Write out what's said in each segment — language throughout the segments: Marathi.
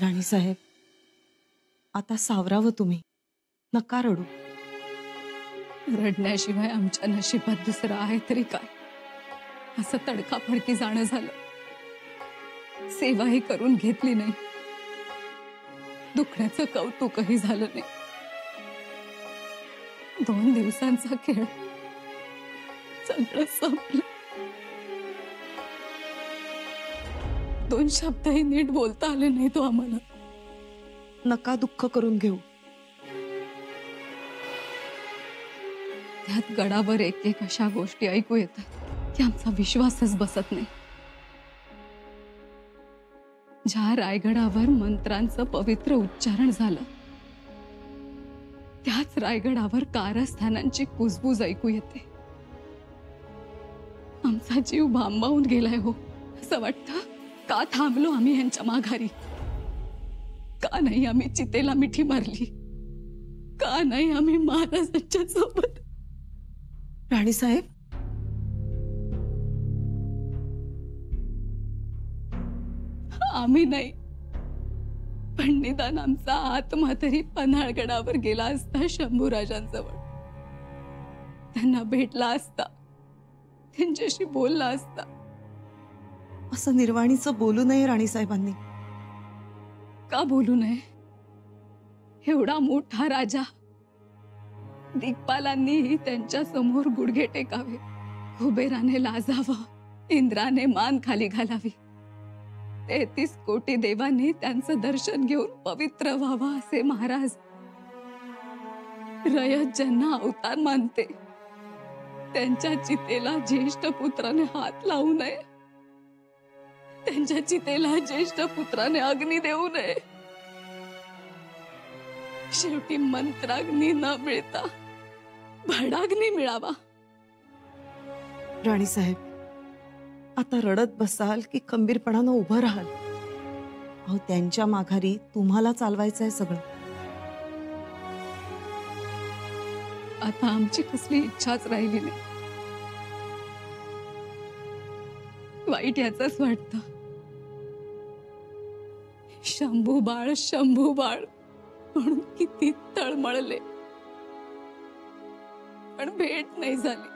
राणीसाहेब आता सावरावं तुम्ही. नका रडू. रडण्याशिवाय आमच्या नशिबात दुसरं आहे तरी काय? असं तडकाफडकी जाणं झालं. सेवाही करून घेतली नाही. दुखण्याचं कौतुकही झालं नाही. दोन दिवसांचा खेळ सगळं संपलं. दोन शब्दही नीट बोलता आले नाही तो आम्हाला. नका दुःख करून घेऊ. त्यात गडावर एक एक अशा गोष्टी ऐकू येतात की आमचा विश्वासच बसत नाही. ज्या रायगडावर मंत्रांचं पवित्र उच्चारण झालं त्याच रायगडावर कारस्थानांची कुजबूज ऐकू येते. आमचा जीव भांबावून गेलाय हो असं वाटतं? का थांबलो आम्ही यांच्या माघारी? का नाही आम्ही चितेला मिठी मारली? का नाही आम्ही महाराजांच्या सोबत? राणीसाहेब आम्ही नाही. पण निदान आमचा आत्मा तरी पन्हाळगडावर गेला असता शंभूराजांजवळ. त्यांना भेटला असता. त्यांच्याशी बोलला असता. असं निर्वाणीचं बोलू नये राणीसाहेबांनी. का बोलू नये? एवढा मोठा राजा. दिग्पालांनीही त्यांच्यासमोर गुडघे टेकावे. कुबेराने लाजावं. इंद्राने मान खाली घालावी. तेहतीस कोटी देवांनी त्यांचं दर्शन घेऊन पवित्र व्हावं असे महाराज. रयत ज्यांना अवतार मानते त्यांच्या चितेला ज्येष्ठ पुत्राने हात लावू नये. त्यांच्या चितेला ज्येष्ठ पुत्राने अग्नी देऊ नये. शेवटी मंत्राग्नी न मिळता भडाग्नी मिळावा. राणीसाहेब आता रडत बसाल की खंबीरपणानं उभं राहाल? अहो त्यांच्या माघारी तुम्हाला चालवायचं आहे सगळं. आता आमची कसली इच्छाच राहिली नाही. वाईट याच वाटत. शंभू बाळ शंभू बाळ. म्हणून किती तळमळले. पण भेट नाही झाली.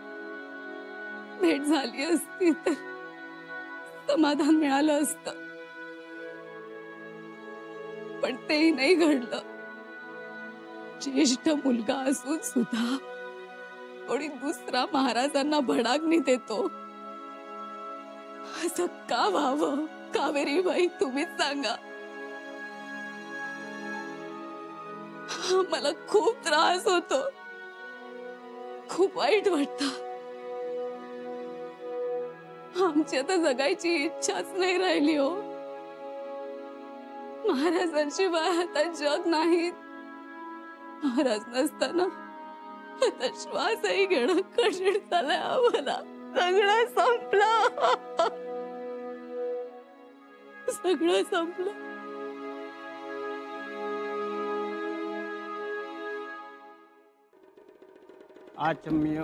भेट झाली असती तर समाधान मिळालं असत. पण तेही नाही घडलं. ज्येष्ठ मुलगा असून सुद्धा कोणी दुसरा महाराजांना भडागणी देतो. असं का व्हावं? कावेरी बाई तुम्हीच सांगा. मला खूप त्रास होतो. खूप वाईट वाटत. आमची आता जगायची इच्छाच नाही राहिली हो. महाराजांशिवाय आता जग नाही महाराज नसताना आता श्वासही घेणं कठीण झालंय आम्हाला. सगळं संपलं. सगळं संपलं. आचम्य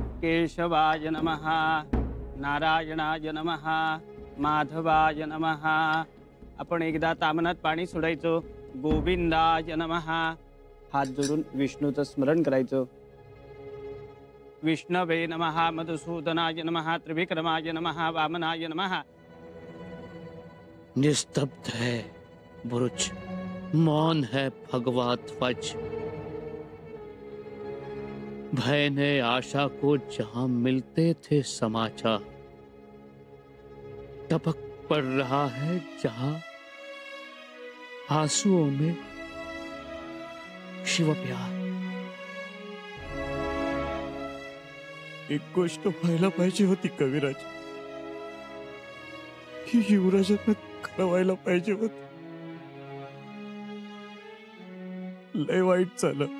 केशवाय नमः, नारायणाय नमः, माधवाय नमः। आपण एकदा तामनात पाणी सोडायचो, गोविंदाय नमः। हात जोडून विष्णूचं स्मरण करायचं। विष्णवे नमः, मधुसूदनाय नमः, त्रिविक्रमाय नमः, वामनाय नमः। निस्तब्ध है, बुरुज। मौन है, भगवा ध्वज। भय ने आशा को जहाँ मिलते थे समाचार टपक पड़ रहा है जहाँ आंसुओं में शिव प्यार। एक गोष्ट व्हायला पाहिजे होती कविराज। ही युवराजांना कळवायला पाहिजे होत। लय वाईट झालं।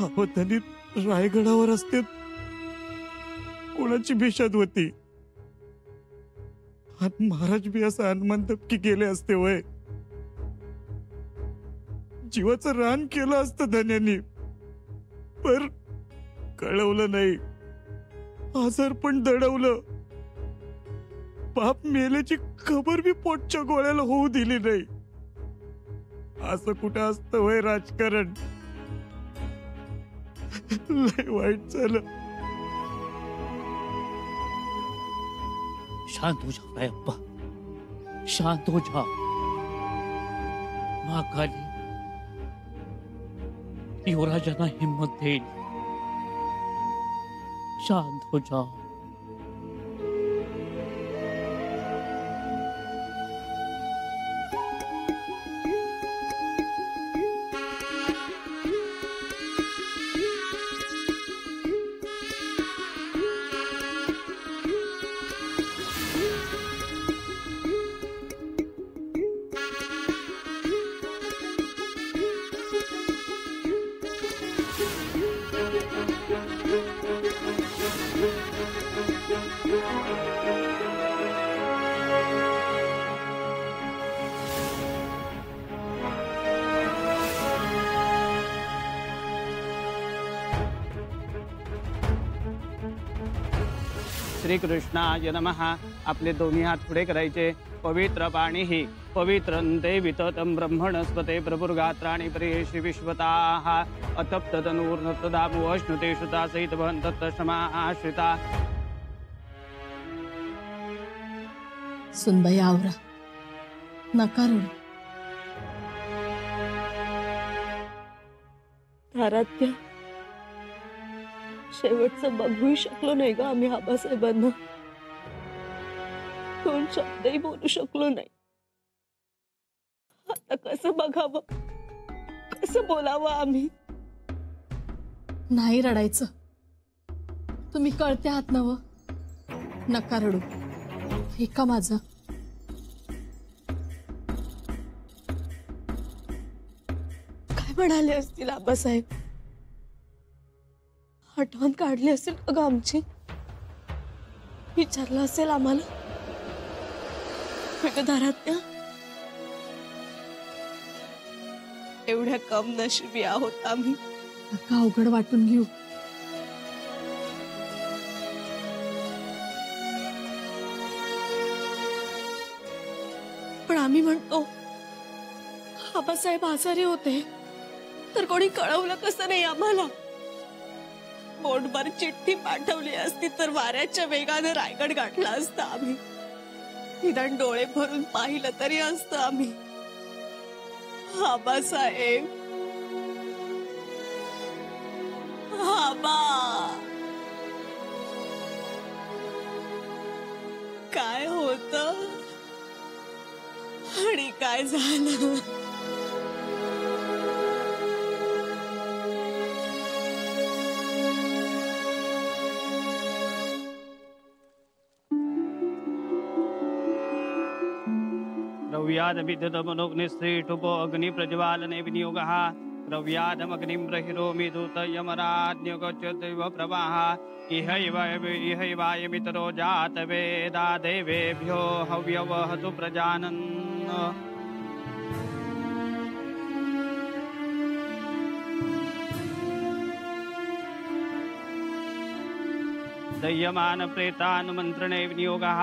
अहो त्यांनी रायगडावर असते कोणाची भेषाद होती? महाराज बी असं हनुमंतपकी गेले असते वय. जीवाचं रान केलं असतं धन्यांनी. पर कळवलं नाही. आजार पण दडवलं. बाप मेल्याची खबर बी पोटच्या गोळ्याला होऊ दिली नाही. असं कुठं असतं वय राजकारण? लय वाईट झालं. शांत हो जा अप्पा. शांत हो जा. माँ काली युवराजांना हिंमत देईल शांत हो जाओ श्रीकृष्णाय नमः. आपले दोन्ही हात पुढे करायचे. पवित्र पाणी ही पवित्र देवित तं ब्रह्मणस्पते प्रभुर्गात्राणि प्रियेषि विश्वताः. अतप्त तनूर्नतदामु अश्नुते श्रुता सहित भवन्तस्तमा आश्रिता. सुनबाई आवरा. नका रडू. आराध्य शेवटचं बघूही शकलो नाही ग आम्ही आबासाहेबांना. दोन शब्दही बोलू शकलो नाही. आता कसं बघावं? कसं बोलावं आम्ही? नाही रडायचं. तुम्ही कळते आहात नव नका रडू. हे का माझं. काय म्हणाले असतील आबासाहेब? आठवण काढली असेल का ग आमची विचारलं असेल आम्हाला. दारात एवढ्या कम नशिबी आहोत आम्ही. नका अवघड वाटून घेऊ. पण आम्ही म्हणतो आबासाहेब आजारी होते. तर कोणी कळवलं कसं नाही आम्हाला? बोटभर चिठ्ठी पाठवली असती तर वाऱ्याच्या वेगाने रायगड गाठला असता आम्ही. निदान डोळे भरून पाहिलं तरी असतं आम्ही. आबासाहेब आबा. काय होत? आणि काय झालं? विद्युतमनुग्निस्त्रीटुपो अग्निप्रज्वालने विनियोगः द्रव्याधमग्निं ब्रहिरोमि देवेभ्यो हव्यवहतु प्रजानन्। दह्यमानप्रेतान् मन्त्रणे विनियोगः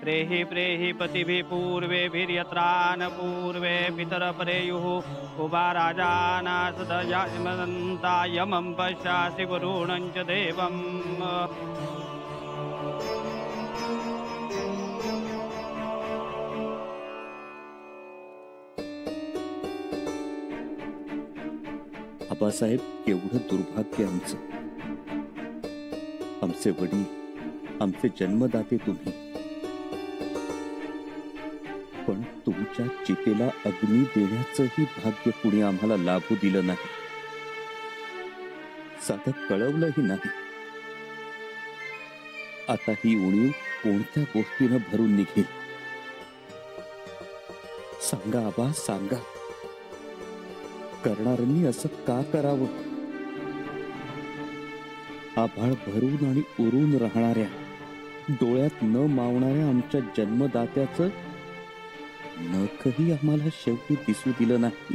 प्रेहि प्रेहि पतिभिः पूर्वेभिर्यत्रान् पूर्वे पितरपरेयुः उभाराजाना सदयामन्ता यमं पश्यासि वरुणं च देवम्। आबासाहेब केवढं दुर्भाग्य आमचं. आमचे वडील आमचे जन्मदाते तुम्ही पण तुमच्या चितेला अग्नी देण्याचंही भाग्य कुणी आम्हाला लाभू दिलं नाही. साधं कळवलंही नाही. आता ही उणीव कोणत्या गोष्टीनं भरून निघेल? सांगा आबा सांगा. करणाऱ्यांनी असं का करावं? आभाळ भरून आणि उरून राहणाऱ्या डोळ्यात न मावणाऱ्या आमच्या जन्मदात्याचं नखही आम्हाला शेवटी दिसू दिलं नाही.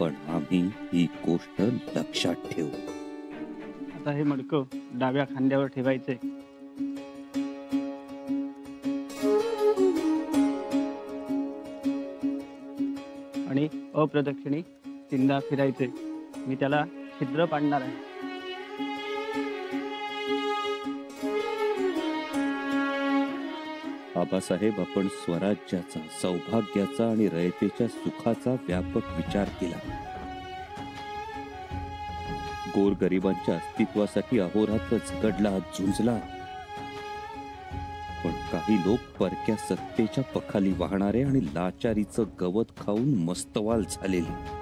पण आम्ही ही गोष्ट लक्षात ठेवू. आता हे मडक डाव्या खांद्यावर ठेवायचंय आणि अप्रदक्षिणी तिंदा फिरायचे. मी त्याला छिद्र पाडणार आहे. बाबासाहेब आपण स्वराज्याचा सौभाग्याचा आणि रयतेच्या सुखाचा व्यापक विचार केला. गोरगरिबांच्या अस्तित्वासाठी अहोरात्र झगडला झुंजला. पण काही लोक परक्या सत्तेच्या पखाली वाहणारे आणि लाचारीचं गवत खाऊन मस्तवाल झालेले.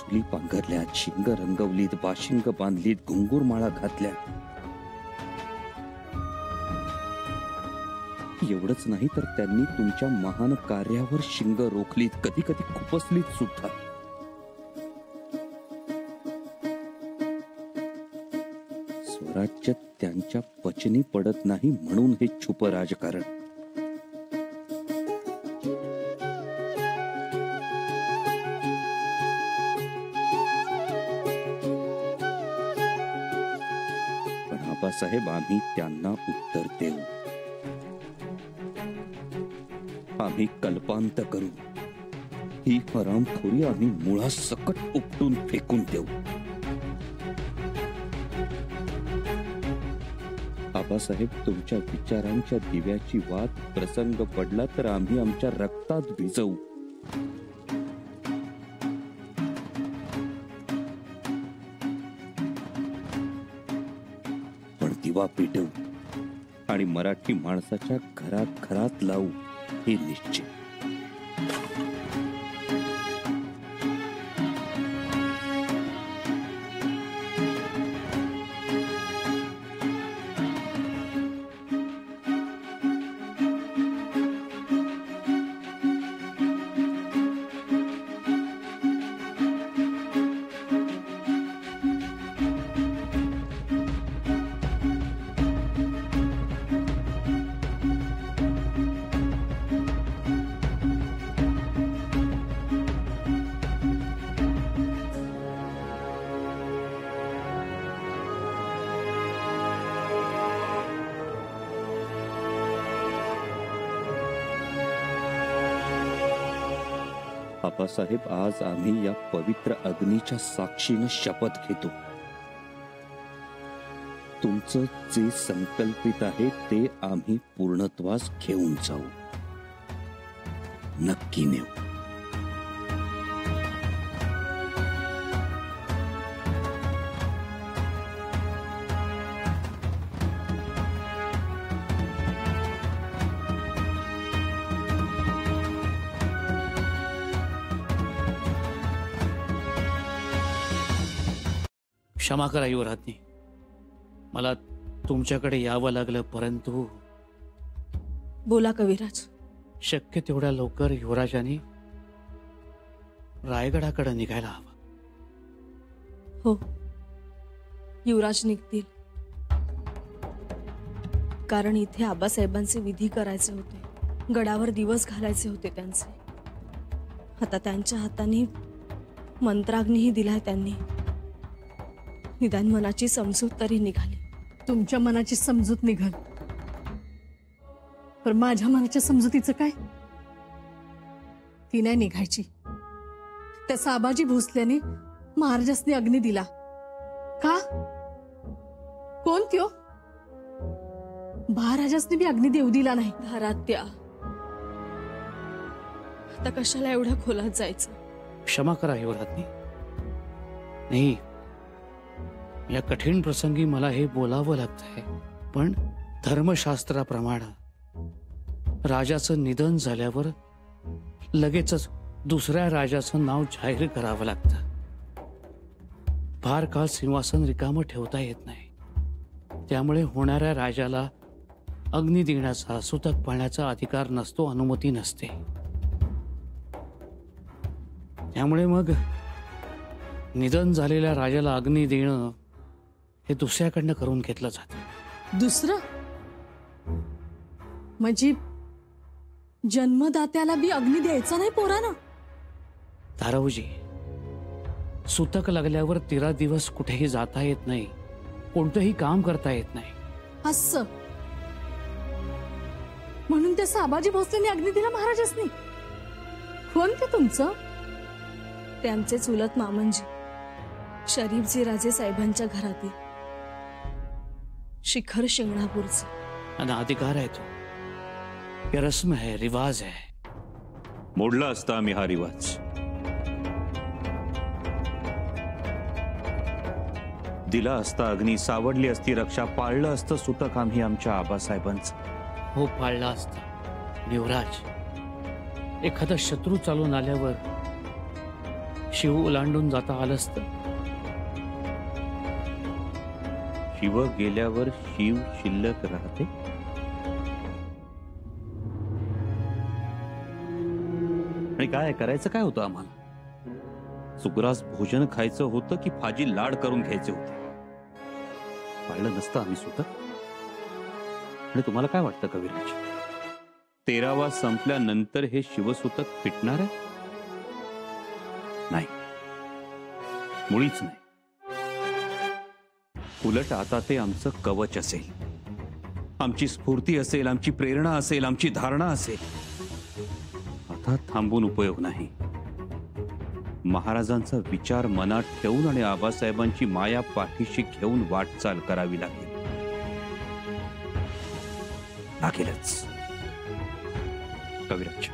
चुली पांघरल्या शिंग रंगवलीत बाशिंग बांधलीत घुंगूर माळा घातल्या. एवढंच नाही तर त्यांनी तुमच्या महान कार्यावर शिंग रोखलीत कधी कधी खुपसलीत सुद्धा. स्वराज्य त्यांच्या पचनी पडत नाही म्हणून हे छुप राजकारण. साहेब आम्ही त्यांना उत्तर देऊ. आम्ही कल्पांत करू. ही हरामखोरी आम्ही मुळासकट उपटून फेकून देऊ. आबासाहेब तुमच्या विचारांच्या दिव्याची वाद प्रसंग पडला तर आम्ही आमच्या रक्तात भिजवू. दिवा पेटवू आणि मराठी माणसाच्या घरात घरात लावू हे निश्चित. बाबासाहेब आज आम्ही या पवित्र अग्नीच्या साक्षीनं शपथ घेतो. तुमचं जे संकल्पित आहे ते आम्ही पूर्णत्वास घेऊन जाऊ. नक्की नेऊ. क्षमा करा युवराज्ञी मला तुमच्याकडे यावं लागलं परंतु बोला कविराज. शक्य तेवढ्या लवकर युवराजांनी रायगडाकडे निघायला हवं. हो. युवराज निघतील. कारण इथे आबासाहेबांचे विधी करायचे होते. गडावर दिवस घालायचे होते त्यांचे. आता त्यांच्या हाताने मंत्राग्नीही दिलाय त्यांनी. निदान मनाची समजूत तरी निघाली. तुमच्या मनाची समजूत निघल. पण माझ्या मनाच्या समजुतीचं काय? ती नाही निघायची. त्या साबाजी भोसल्याने महाराजासनी अग्नी दिला. का? कोण त्यो? महाराजासनी बी अग्नी देऊ दिला नाही. घरात त्या. आता कशाला एवढ्या खोलात जायचं? क्षमा करा युवराज्ञी नाही या कठीण प्रसंगी मला हे बोलावं लागतंय. पण धर्मशास्त्राप्रमाणे राजाचं निधन झाल्यावर लगेचच दुसऱ्या राजाचं नाव जाहीर करावं लागतं. फार काळ सिंहासन रिकामं ठेवता येत नाही. त्यामुळे होणाऱ्या राजाला अग्नी देण्याचा सुतक पाळण्याचा अधिकार नसतो अनुमती नसते. त्यामुळे मग निधन झालेल्या राजाला अग्नी देणं हे दुसऱ्याकडनं करून घेतलं जातं दुसरं? म्हणजे जन्मदात्याला बी अग्नी द्यायचा नाही पोरानं? धारावजी सुतक लागल्यावर तेरा दिवस कुठेही जाता येत नाही कोणतंही काम करता येत नाही. असं. म्हणून त्या साबाजी भोसलेने अग्नी दिला महाराजासनी. कोण ते तुमचं? त्यांचे चुलत मामंजी शरीफजी राजे साहेबांच्या घरातील. शिखर शिंगणापूरचे. आणि अधिकार आहे तो. ये रस्म है रिवाज है मोडला असता आम्ही हा रिवाज. दिला असता अग्नी सावडली असती रक्षा पाळलं असतं सुतक आम्ही आमच्या आबासाहेबांचं. हो पाळला असता. युवराज एखादा शत्रू चालून आल्यावर शिव ओलांडून जाता आलं असतं. शिव गेल्यावर शिव शिल्लक राहते. आणि काय करायचं काय होतं आम्हाला? सुग्रास भोजन खायचं होतं की फाजी लाड करून घ्यायचे होते? पाळलं नसतं आम्ही सुद्धा. आणि तुम्हाला काय वाटतं कविराज तेरावा संपल्यानंतर हे शिवसूतक फिटणार आहे? नाही. मुळीच नाही. उलट आता ते आमचं कवच असेल. आमची स्फूर्ती असेल आमची प्रेरणा असेल आमची धारणा असेल. आता थांबून उपयोग नाही. महाराजांचा विचार मनात ठेवून आणि आबासाहेबांची माया पाठीशी घेऊन वाटचाल करावी लागेल. लागेलच. कविराज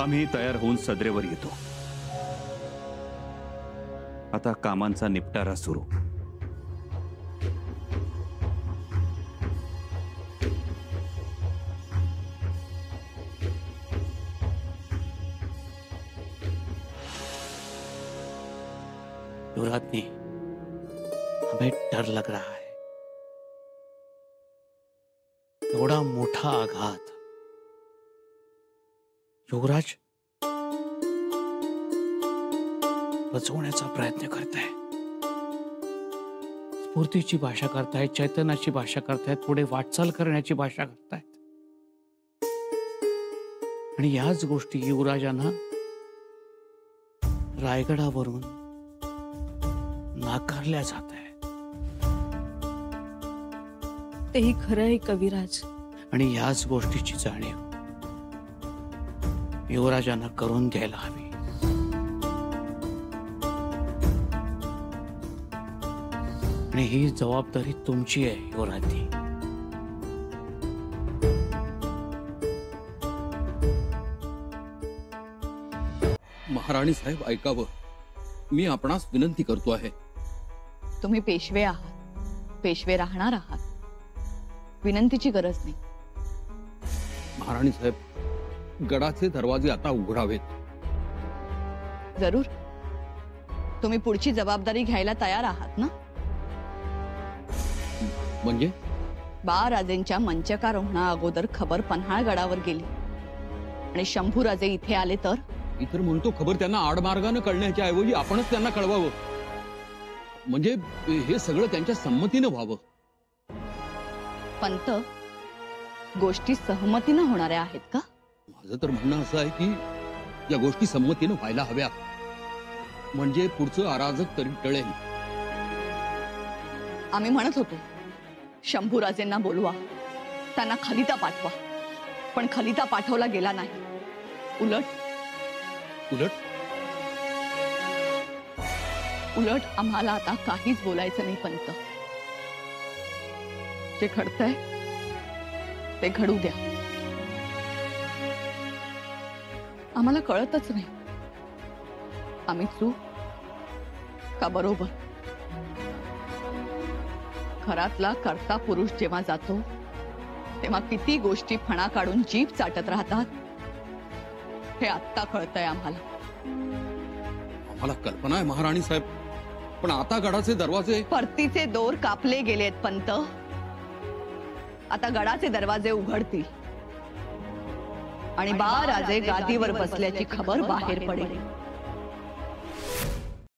आम्ही तयार होऊन सदरेवर येतो. आता कामांचा निपटारा सुरू. युवराज हमें डर लग रहा है। थोड़ा मोठा आघात। युवराज रचवण्याचा प्रयत्न करताय. स्फूर्तीची भाषा करतायत चैतन्याची भाषा करतायत पुढे वाटचाल करण्याची भाषा करतायत आणि याच गोष्टी युवराजांना रायगडावरून नाकारल्या जात आहे तेही खरं आहे कविराज. आणि याच गोष्टीची जाणीव युवराजांना करून घ्यायला हवी. आणि ही जबाबदारी तुमची आहे युवराजी महाराणी साहेब ऐकावं. मी आपणास विनंती करतो आहे. तुम्ही पेशवे आहात. पेशवे राहणार आहात. विनंतीची गरज नाही. महाराणी साहेब गडाचे दरवाजे आता उघडावेत. जरूर. तुम्ही पुढची जबाबदारी घ्यायला तयार आहात ना? म्हणजे? बाळराजेंच्या मंचकारोहणा अगोदर खबर पन्हाळ गडावर गेली. आणि शंभूराजे इथे आले तर? इतर म्हणतो खबर त्यांना आडमार्गानं कळण्याच्या ऐवजी आपणच त्यांना कळवावं. म्हणजे हे सगळं त्यांच्या संमतीनं व्हावं. पंत गोष्टी सहमतीनं होणाऱ्या आहेत का? माझं तर म्हणणं असं आहे की या गोष्टी संमतीनं व्हायला हव्या म्हणजे पुढचं अराजक तरी टळेल. आम्ही म्हणत होतो शंभूराजेंना बोलवा. त्यांना खलिता पाठवा. पण खलिता पाठवला गेला नाही. उलट. उलट? उलट आम्हाला आता काहीच बोलायचं नाही पंत. जे घडतंय ते घडू द्या. आम्हाला कळतच नाही. आम्ही चूक का बरोबर? घरातला करता पुरुष जेव्हा जातो तेव्हा किती गोष्टी फणा काढून जीभ चाटत राहतात. हे आत्ता कळतंय आम्हाला. आम्हाला कल्पना आहे महाराणी साहेब. पण आता गडाचे दरवाजे परतीचे दोर कापले गेलेत पंत. आता गडाचे दरवाजे उघडतील. आणि बाळराजे गादीवर बसल्याची खबर बाहेर पडेल.